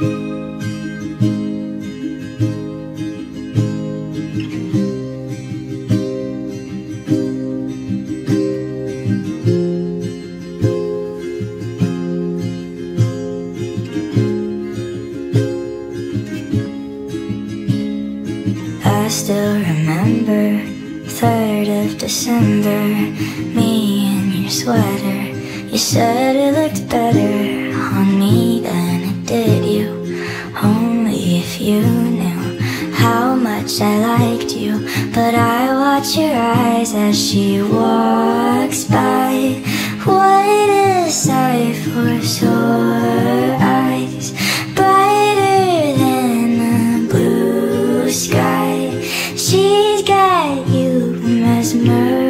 I still remember 3rd of December Me in your sweater. You said it looked better But I watch your eyes as she walks by. What a sight for sore eyes Brighter than the blue sky. She's got you mesmerized